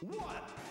What?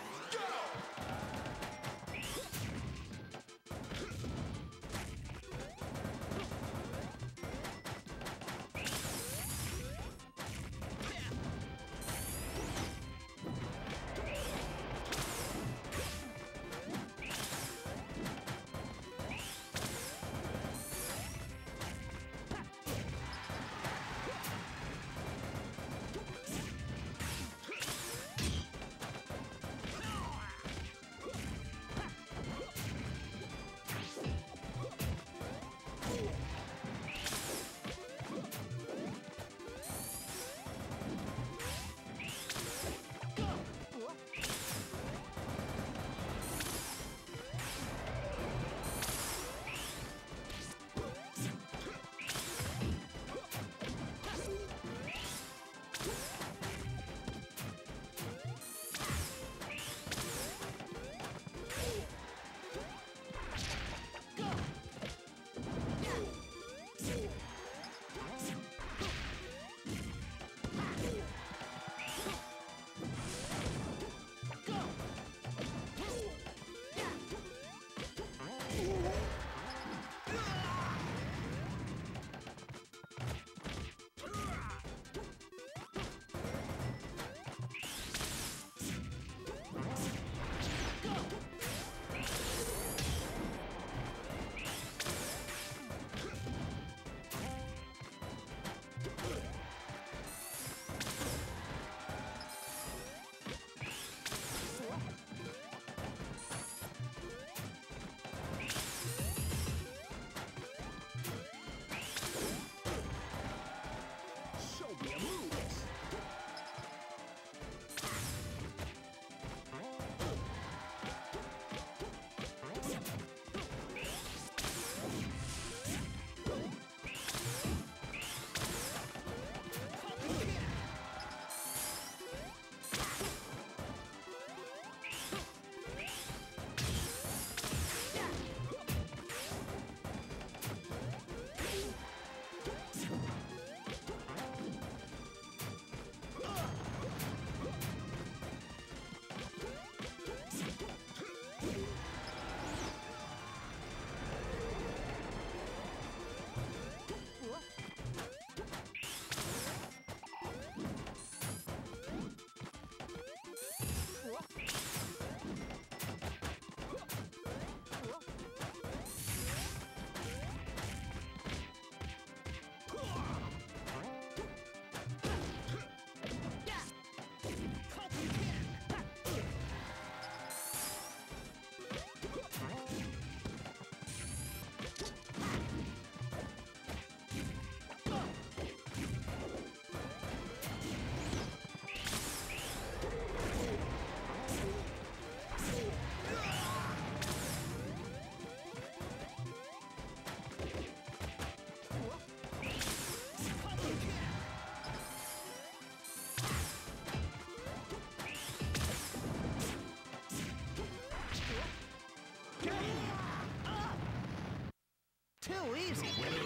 leaves.